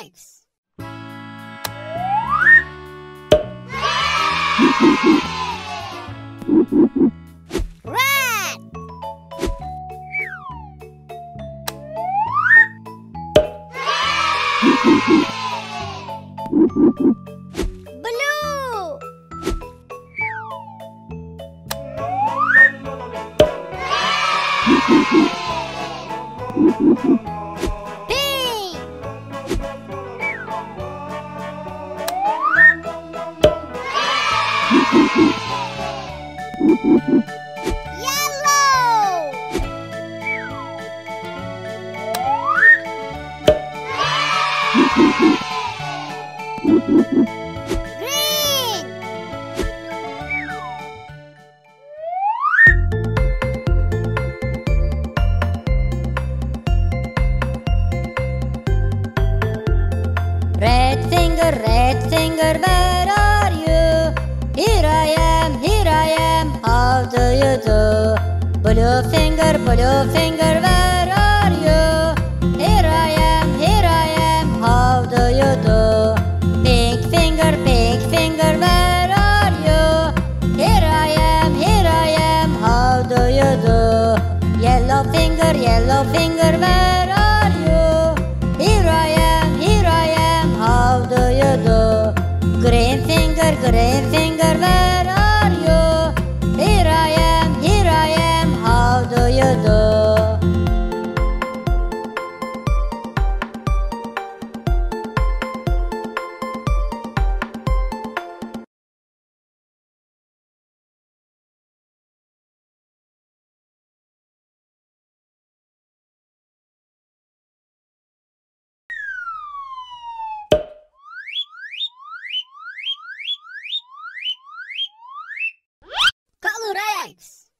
Colorites! Red! Blue! Red. Finger, red finger, where finger, finger, where are you? Here I am, here I am, how do you do? Pink finger, pink finger, where are you? Here I am, here I am, how do you do? Yellow finger, yellow finger, where Colorites!